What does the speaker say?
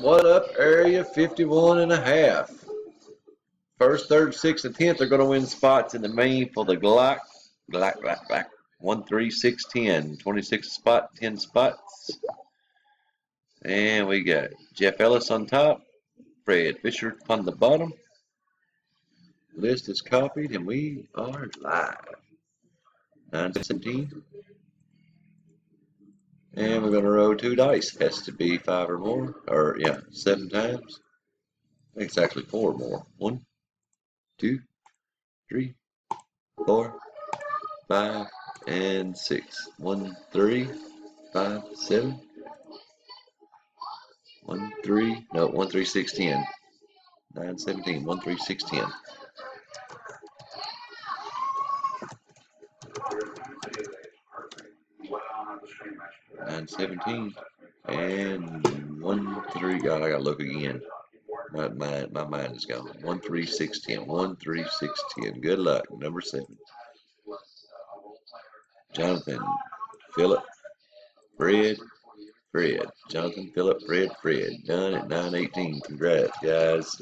What up, area 51 and a half? First, third, sixth, and tenth are going to win spots in the main for the Glock. Glock, Glock, Glock. 1, 3, 6, 10. 26 spot, 10 spots. And we got Jeff Ellis on top, Fred Fisher on the bottom. List is copied and we are live. 917. And we're going to roll two dice. Has to be five or more. Or, yeah, seven times. I think it's actually four or more. One, two, three, four, five, and six. One, three, five, seven. One, three, no, one, three, six, ten. Nine, seventeen. One, three, six, ten. Nine, seventeen. And one, three. God, I gotta look again. My mind, my mind is gone. One, three, six, ten. One, three, six, ten. Good luck. Number seven. Jonathan, Philip, Fred, Fred. Jonathan, Philip, Fred, Fred. Done at 918. Congrats, guys.